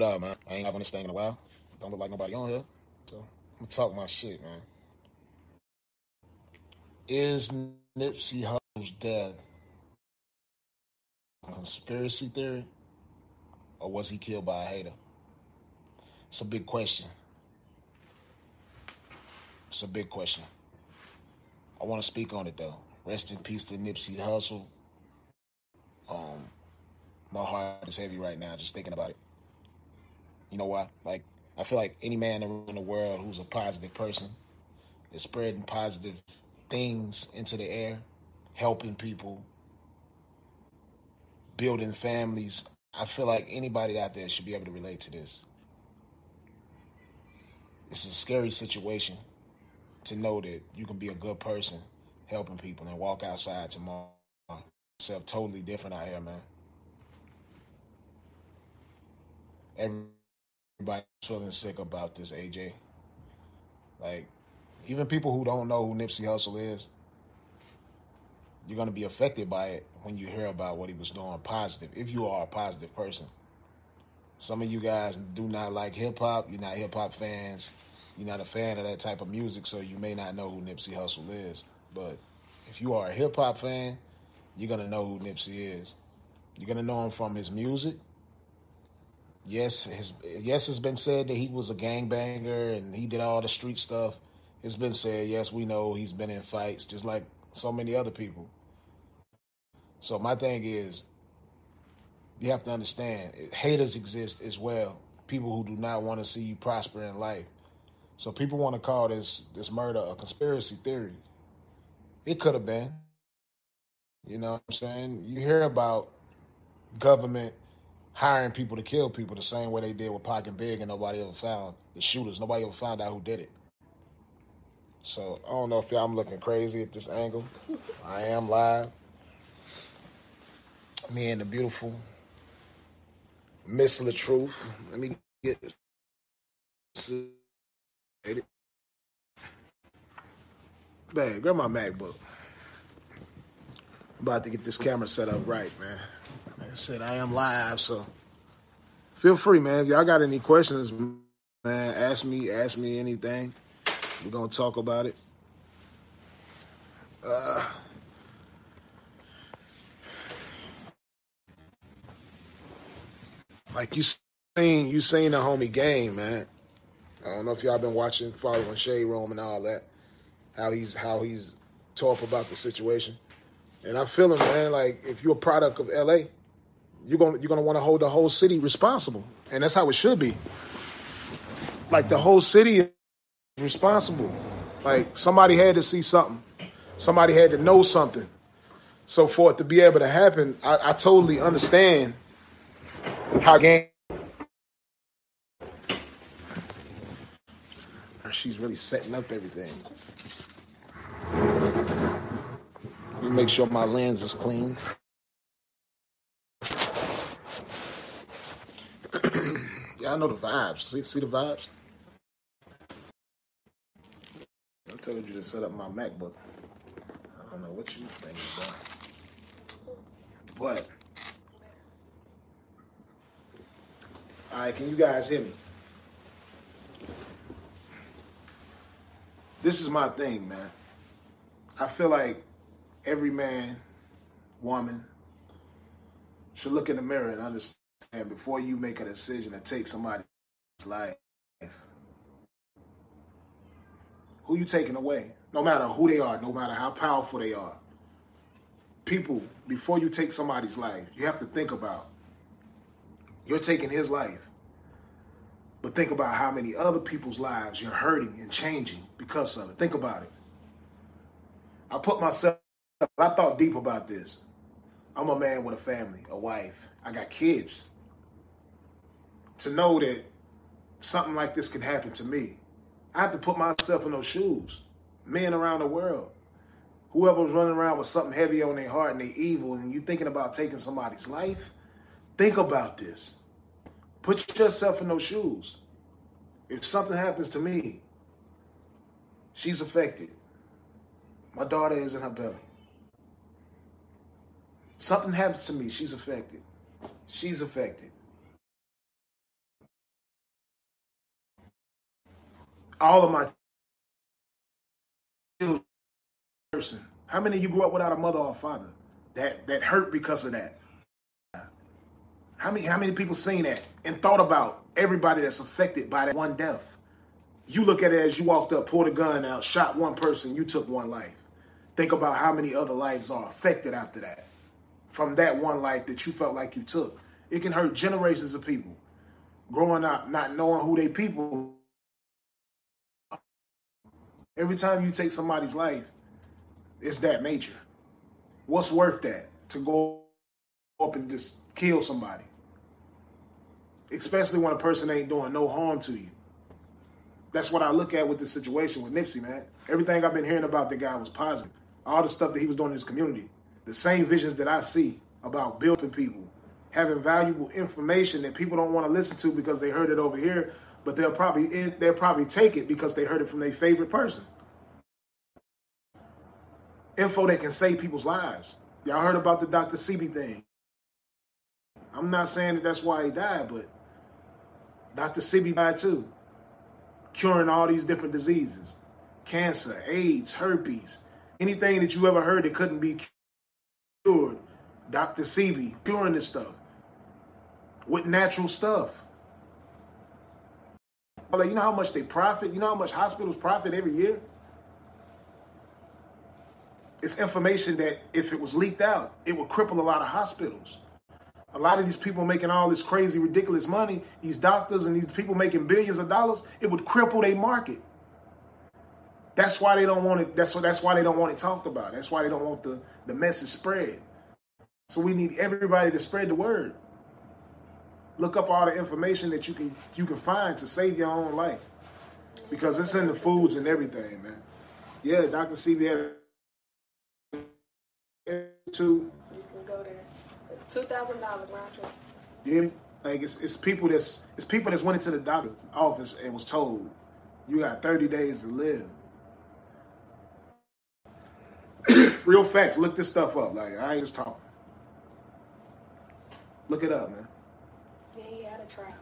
What up, man? I ain't having this thing in a while. Don't look like nobody on here. So I'm gonna talk my shit, man. Is Nipsey Hussle's death a conspiracy theory? Or was he killed by a hater? It's a big question. It's a big question. I want to speak on it though. Rest in peace to Nipsey Hussle. Um, my heart is heavy right now just thinking about it. You know why? Like, I feel like any man in the world who's a positive person is spreading positive things into the air, helping people, building families. I feel like anybody out there should be able to relate to this. It's a scary situation to know that you can be a good person helping people and walk outside tomorrow. Self totally different out here, man. Everybody's feeling sick about this, AJ. Like, even people who don't know who Nipsey Hussle is, you're gonna be affected by it when you hear about what he was doing positive, if you are a positive person. Some of you guys do not like hip hop, you're not hip hop fans, you're not a fan of that type of music, so you may not know who Nipsey Hussle is. But if you are a hip hop fan, you're gonna know who Nipsey is. You're gonna know him from his music. Yes, his yes, it's been said that he was a gangbanger and he did all the street stuff. It's been said, yes, we know he's been in fights, just like so many other people. So my thing is, you have to understand, haters exist as well. People who do not want to see you prosper in life. So people want to call this this murder a conspiracy theory. It could have been. You know what I'm saying? You hear about government hiring people to kill people the same way they did with Pac and Big, and nobody ever found the shooters. Nobody ever found out who did it. So I don't know if y'all I'm looking crazy at this angle. I am live. Me and the beautiful Miss LaTruth. Let me get it. Babe, grab my MacBook. I'm about to get this camera set up right, man. Said, I am live, so feel free, man. If y'all got any questions, man, ask me, ask me anything. We're gonna talk about it. Uh, like you seen, you seen the homie game, man. I don't know if y'all been watching, following Shade Room and all that. How he's how he's talk about the situation. And I feel him, man. Like if you're a product of LA, you're gonna you're gonna want to hold the whole city responsible, and that's how it should be. Like the whole city is responsible. Like somebody had to see something, somebody had to know something. So for it to be able to happen, I, I totally understand how game. She's really setting up everything. Let me make sure my lens is cleaned. I know the vibes. See, see the vibes? I told you to set up my MacBook. I don't know what you think about. But, all right, can you guys hear me? This is my thing, man. I feel like every man, woman should look in the mirror and understand before you make a decision to take somebody's life, who you taking away, no matter who they are, no matter how powerful they are. People, before you take somebody's life, you have to think about you're taking his life. But think about how many other people's lives you're hurting and changing because of it. Think about it. I put myself, I thought deep about this. I'm a man with a family, a wife. I got kids. To know that something like this can happen to me, I have to put myself in those shoes. Men around the world, whoever's running around with something heavy on their heart and they evil, and you thinking about taking somebody's life, think about this. Put yourself in those shoes. If something happens to me, she's affected. My daughter is in her belly. Something happens to me, she's affected. She's affected. All of my person. How many of you grew up without a mother or a father that that hurt because of that? How many how many people seen that and thought about everybody that's affected by that one death? You look at it as you walked up, pulled a gun out, shot one person, you took one life. Think about how many other lives are affected after that. From that one life that you felt like you took. It can hurt generations of people. Growing up, not knowing who they people. Every time you take somebody's life, it's that major. What's worth that to go up and just kill somebody? Especially when a person ain't doing no harm to you. That's what I look at with the situation with Nipsey, man. Everything I've been hearing about the guy was positive. All the stuff that he was doing in his community. The same visions that I see about building people, having valuable information that people don't want to listen to because they heard it over here, but they'll probably they'll probably take it because they heard it from their favorite person. Info that can save people's lives. Y'all heard about the Dr. Sebi thing. I'm not saying that that's why he died, but Dr. Sebi died too curing all these different diseases cancer, AIDS, herpes, anything that you ever heard that couldn't be cured. Dr. Sebi curing this stuff with natural stuff. Like, you know how much they profit? You know how much hospitals profit every year? It's information that if it was leaked out, it would cripple a lot of hospitals a lot of these people making all this crazy, ridiculous money, these doctors and these people making billions of dollars, it would cripple their market. That's why they don't want it. That's what. That's why they don't want it talked about. That's why they don't want the the message spread. So we need everybody to spread the word. Look up all the information that you can you can find to save your own life, because it's in the foods and everything, man. Yeah, Dr. Sebi had two Two thousand dollars round trip. Yeah, like it's it's people that's it's people that's went into the doctor's office and was told you got thirty days to live. Real facts. Look this stuff up. Like I ain't just talking. Look it up, man. Yeah, he had a trial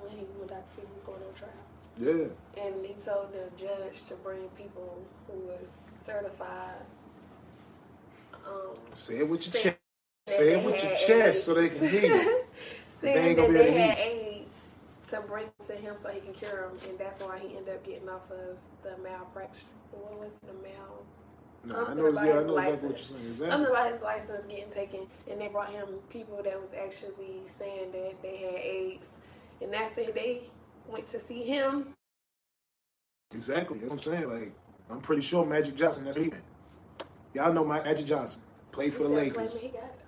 when he when Dr. Sebi was going on trial. Yeah. And he told the judge to bring people who was certified. Um, Say it with your chest. Say it with your chest AIDS. so they can hear you. Saying that they had AIDS to bring to him so he can cure him, and that's why he ended up getting off of the malpractice. What was it, the mal? No, I know, yeah, I know exactly what you're saying. Something about his license getting taken, and they brought him people that was actually saying that they had AIDS, and after they went to see him. Exactly, that's what I'm saying. Like, I'm pretty sure Magic Johnson. That's who Y'all know my Magic Johnson played for the Lakers. He got it.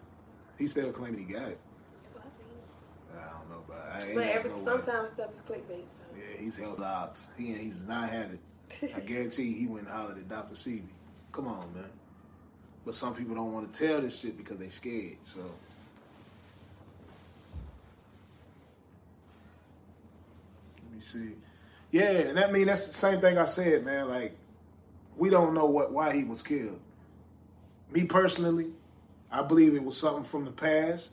He still claiming he got it. That's what I seen. I don't know, but I but every, no sometimes stuff is clickbait. So. Yeah, he's held locks. He he's not had it. I guarantee he went and hollered at Dr. Sebi. Come on, man. But some people don't want to tell this shit because they scared. So. Let me see. Yeah, and that mean that's the same thing I said, man. Like, we don't know what why he was killed. Me personally, I believe it was something from the past.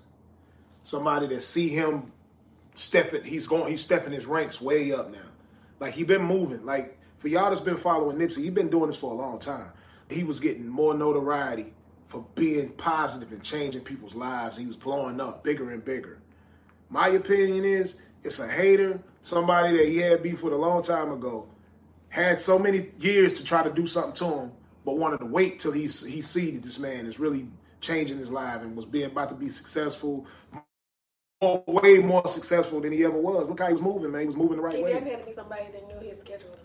Somebody that see him stepping, he's going, he's stepping his ranks way up now. Like he been moving. Like for y'all that's been following Nipsey, he been doing this for a long time. He was getting more notoriety for being positive and changing people's lives. He was blowing up bigger and bigger. My opinion is it's a hater, somebody that he had beef with a long time ago, had so many years to try to do something to him, but wanted to wait till he he see that this man is really changing his life and was being about to be successful, more, way more successful than he ever was. Look how he was moving, man. He was moving the right he way. He definitely had to be somebody that knew his schedule.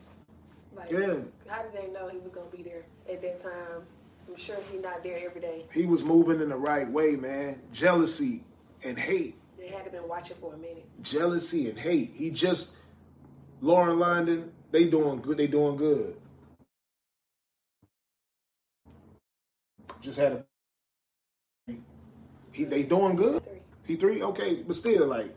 Like, yeah. How did they know he was gonna be there at that time? I'm sure he's not there every day. He was moving in the right way, man. Jealousy and hate. They had to been watching for a minute. Jealousy and hate. He just Lauren London, they doing good. They doing good. Just had a he they doing good. He three okay, but still like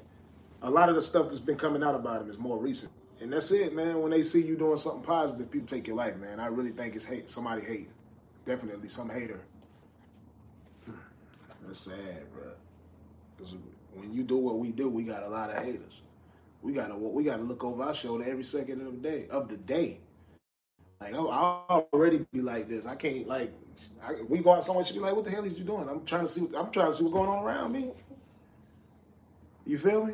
a lot of the stuff that's been coming out about him is more recent. And that's it, man. When they see you doing something positive, people take your life, man. I really think it's hate. Somebody hating. Definitely some hater. Hmm. That's sad, bro. Because when you do what we do, we got a lot of haters. We gotta we gotta look over our shoulder every second of the day of the day. Like I'll, I'll already be like this. I can't like I, we go out somewhere. She be like, "What the hell is you doing?" I'm trying to see. What, I'm trying to see what's going on around me. You feel me?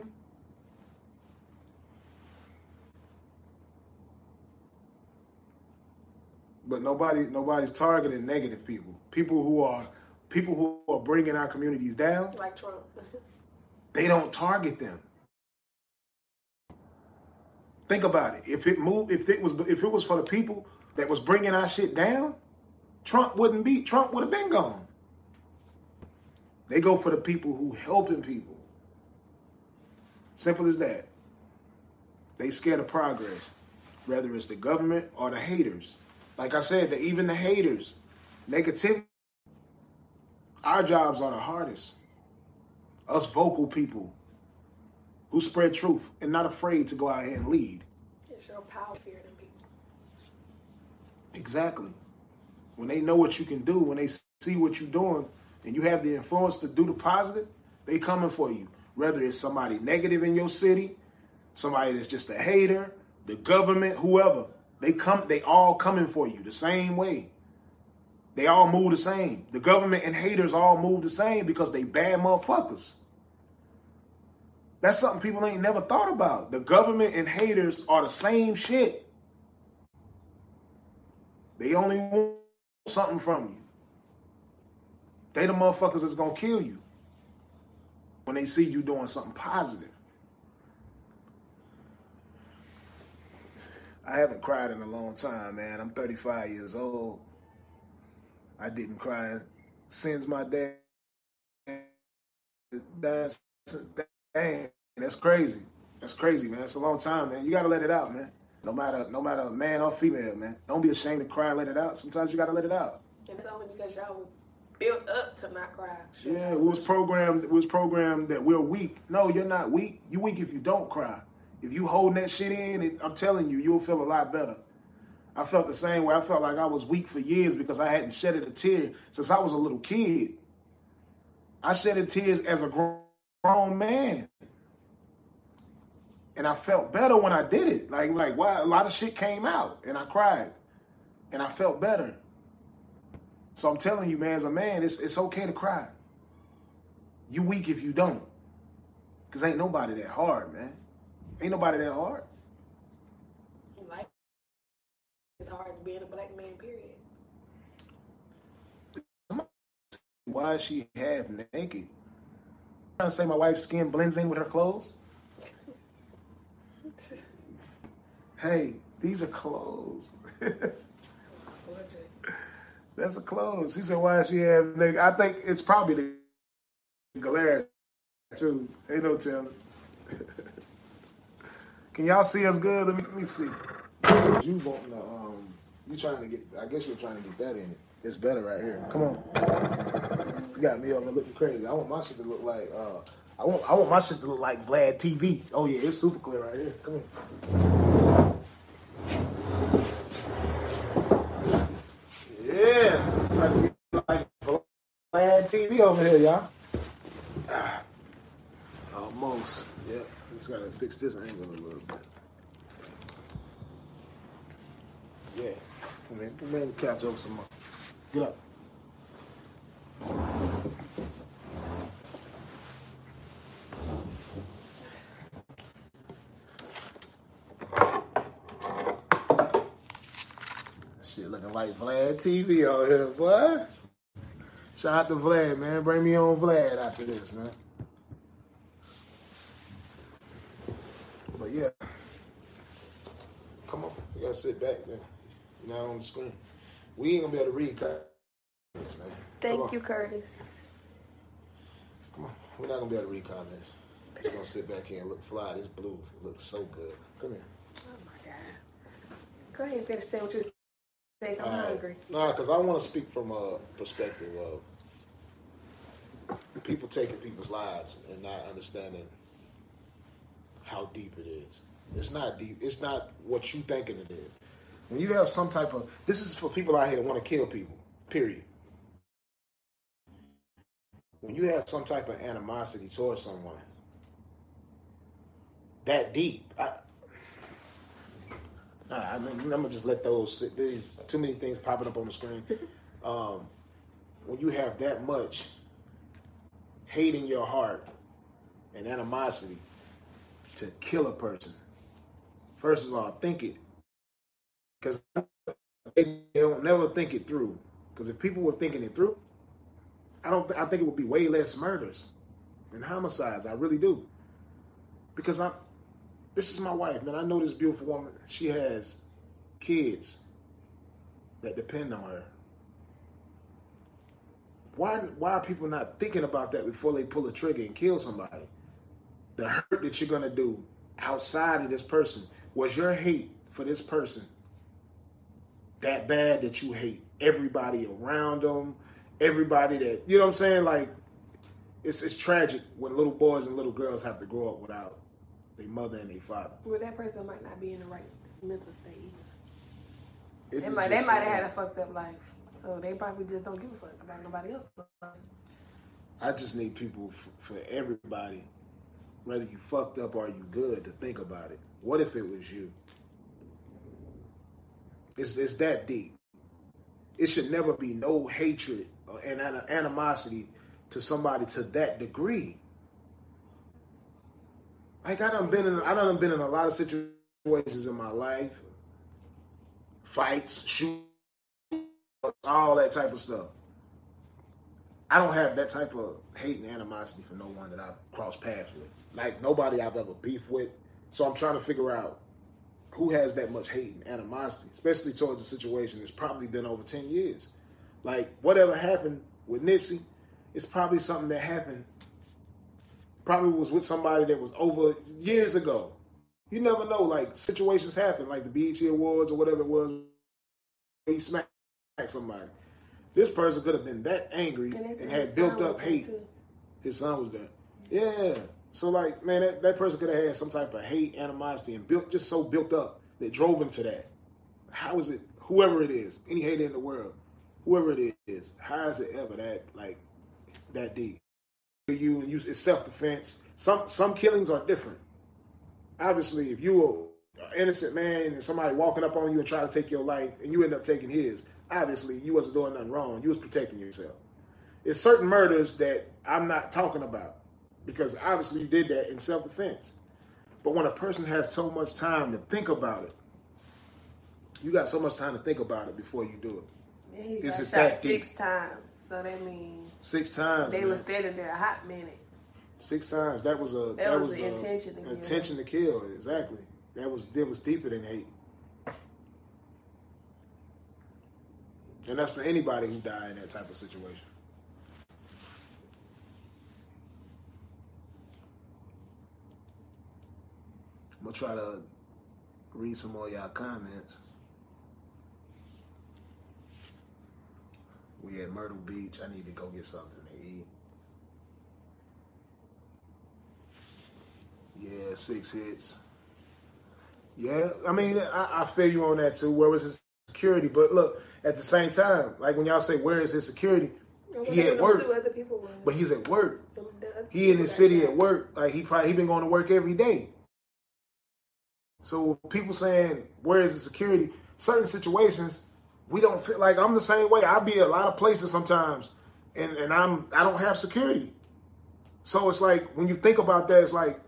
But nobody, nobody's targeting negative people. People who are, people who are bringing our communities down. Like Trump. they don't target them. Think about it. If it moved, if it was, if it was for the people that was bringing our shit down, Trump wouldn't be. Trump would have been gone. They go for the people who helping people. Simple as that. They scared of progress, whether it's the government or the haters. Like I said, that even the haters, negativity. Our jobs are the hardest. Us vocal people who spread truth and not afraid to go out here and lead. It's your power fear than people. Exactly. When they know what you can do, when they see what you're doing, and you have the influence to do the positive, they coming for you. Whether it's somebody negative in your city, somebody that's just a hater, the government, whoever. They come, they all coming for you the same way. They all move the same. The government and haters all move the same because they bad motherfuckers. That's something people ain't never thought about. The government and haters are the same shit. They only want something from you. They the motherfuckers that's gonna kill you when they see you doing something positive. I haven't cried in a long time, man. I'm 35 years old. I didn't cry since my dad died. Dang, that's crazy. That's crazy, man. It's a long time, man. You gotta let it out, man. No matter, no matter man or female, man. Don't be ashamed to cry. Let it out. Sometimes you gotta let it out. And it's only because y'all was built up to not cry. Sure. Yeah, it was programmed. It was programmed that we're weak. No, you're not weak. You weak if you don't cry. If you holding that shit in, it, I'm telling you, you'll feel a lot better. I felt the same way. I felt like I was weak for years because I hadn't shedded a tear since I was a little kid. I shedded tears as a grown man. And I felt better when I did it. Like, like why a lot of shit came out and I cried. And I felt better. So I'm telling you, man, as a man, it's it's okay to cry. You weak if you don't. Cause ain't nobody that hard, man. Ain't nobody that hard. Like it's hard being a black man, period. Why is she half naked? I'm trying to say my wife's skin blends in with her clothes? hey, these are clothes. That's a clothes. She said, why is she half naked? I think it's probably the glare too. Ain't no telling. Can y'all see us good? Let me, let me see. You want to, um, you trying to get, I guess you're trying to get better in it. It's better right here. Come on. You got me over looking crazy. I want my shit to look like, uh, I want, I want my shit to look like Vlad TV. Oh yeah, it's super clear right here. Come on. Yeah. Like Vlad TV over here, y'all. Almost. Just gotta fix this angle a little bit. Yeah. Come in. Come in couch over some more. Get up. Shit looking like Vlad TV out here, boy. Shout out to Vlad, man. Bring me on Vlad after this, man. But yeah. Come on. You gotta sit back, man. You're not on the screen. We ain't gonna be able to read comments, man. Thank you, Curtis. Come on. We're not gonna be able to read comments. Just gonna sit back here and look fly. This blue looks so good. Come here. Oh my god. Go ahead and finish saying what you're saying. I'm hungry. Nah, because I want to speak from a perspective of people taking people's lives and not understanding how deep it is. It's not deep. It's not what you thinking it is. When you have some type of this is for people out here that want to kill people. Period. When you have some type of animosity towards someone, that deep. I, I mean, I'm gonna just let those. Sit. There's too many things popping up on the screen. Um, when you have that much hate in your heart and animosity to kill a person, first of all, think it, because they don't never think it through. Because if people were thinking it through, I don't. Th- I think it would be way less murders and homicides. I really do. Because I'm. This is my wife, man. I know this beautiful woman. She has kids that depend on her. Why? Why are people not thinking about that before they pull a trigger and kill somebody? The hurt that you're gonna do outside of this person was your hate for this person that bad that you hate everybody around them, everybody that you know what I'm saying. Like it's it's tragic when little boys and little girls have to grow up without their mother and their father. Well, that person might not be in the right mental state. It they might they might have had a fucked up life, so they probably just don't give a fuck about nobody else. I just need people for, for everybody, whether you fucked up or you good, to think about it. What if it was you? It's it's that deep. It should never be no hatred and animosity to somebody to that degree. Like I done been in I done been in a lot of situations in my life. Fights, shoot, all that type of stuff. I don't have that type of hate and animosity for no one that I've crossed paths with. Like nobody I've ever beef with. So I'm trying to figure out who has that much hate and animosity, especially towards a situation that's probably been over 10 years. Like, whatever happened with Nipsey, it's probably something that happened, probably was with somebody that was over years ago. You never know, like, situations happen, like the BET Awards or whatever it was, he smacked somebody. This person could have been that angry and, and had built up hate. His son was there. Yeah. So like, man, that, that person could have had some type of hate, animosity, and built just so built up that drove him to that. How is it? Whoever it is, any hate in the world, whoever it is, how is it ever that like that deep? You and you, it's self defense. Some some killings are different. Obviously, if you are an innocent man and somebody walking up on you and trying to take your life, and you end up taking his, obviously you wasn't doing nothing wrong. You was protecting yourself. It's certain murders that I'm not talking about because obviously you did that in self defense. But when a person has so much time to think about it, you got so much time to think about it before you do it. Yeah, he Is it that deep? Six times, so that means six times. They man. were standing there a hot minute. Six times. That was a that, that was, was a, intention to intention kill. to kill. Exactly. That was that was deeper than hate. And that's for anybody who died in that type of situation. I'm gonna try to read some more y'all comments. We at Myrtle Beach. I need to go get something to eat. Yeah, six hits. Yeah, I mean, I, I feel you on that too. Where was his security? But look, at the same time, like when y'all say, "Where is his security?" he at work, but he's at work. He in the city at work. Like he probably he been going to work every day. So people saying, where is the security? Certain situations, we don't feel like I'm the same way. I be a lot of places sometimes and, and I'm I don't have security. So it's like when you think about that, it's like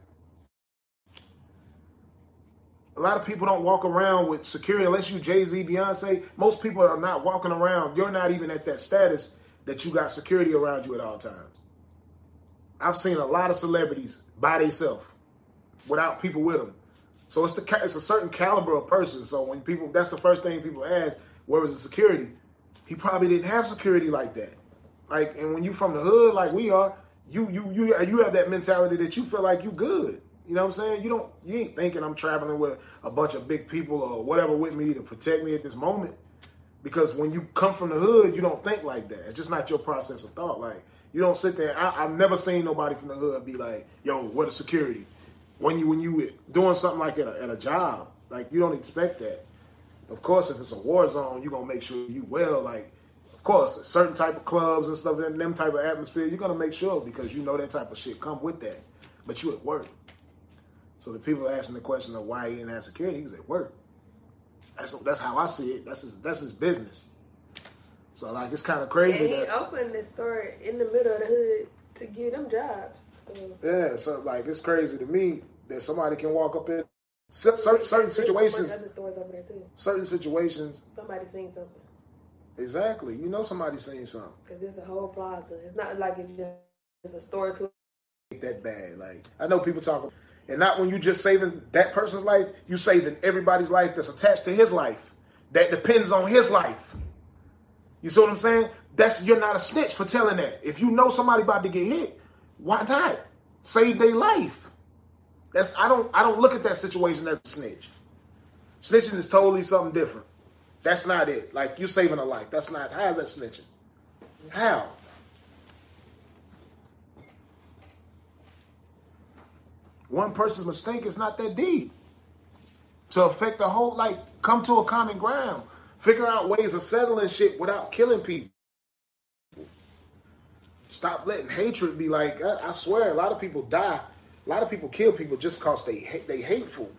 a lot of people don't walk around with security unless you Jay-Z, Beyonce. Most people are not walking around. You're not even at that status that you got security around you at all times. I've seen a lot of celebrities by themselves without people with them. So it's the it's a certain caliber of person. So when people, that's the first thing people ask, where was the security? He probably didn't have security like that. Like, and when you from the hood like we are, you you you you have that mentality that you feel like you good. You know what I'm saying? You don't you ain't thinking I'm traveling with a bunch of big people or whatever with me to protect me at this moment. Because when you come from the hood, you don't think like that. It's just not your process of thought. Like you don't sit there. I, have never seen nobody from the hood be like, "Yo, what a security?" when you when you doing something like at a, at a job, like you don't expect that. Of course, if it's a war zone, you're gonna make sure you well. Like, of course, certain type of clubs and stuff, them, them type of atmosphere, you're gonna make sure because you know that type of shit come with that. But you at work, So the people asking the question of why he didn't have security, he was at work. That's that's how I see it. That's his that's his business. So like it's kind of crazy. And he that, opened this store in the middle of the hood to give them jobs. So. Yeah, so like it's crazy to me that somebody can walk up in certain certain situations. Certain situations. Somebody seen something. Exactly. You know somebody seen something. Because it's a whole plaza. It's not like it's just a store to. That bad. Like I know people talk, and not when you just saving that person's life. You saving everybody's life that's attached to his life, that depends on his life. You see what I'm saying? That's you're not a snitch for telling that. If you know somebody about to get hit, why not save their life? That's I don't I don't look at that situation as a snitch. Snitching is totally something different. That's not it. Like you're saving a life. That's not. How is that snitching? How? One person's mistake is not that deep to affect the whole. Like, come to a common ground. Figure out ways of settling shit without killing people. Stop letting hatred be like. I, I swear, a lot of people die. A lot of people kill people just cause they they hateful.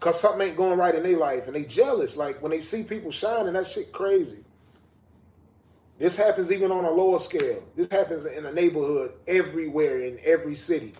Cause something ain't going right in their life and they jealous. Like when they see people shining, that shit crazy. This happens even on a lower scale. This happens in a neighborhood everywhere in every city.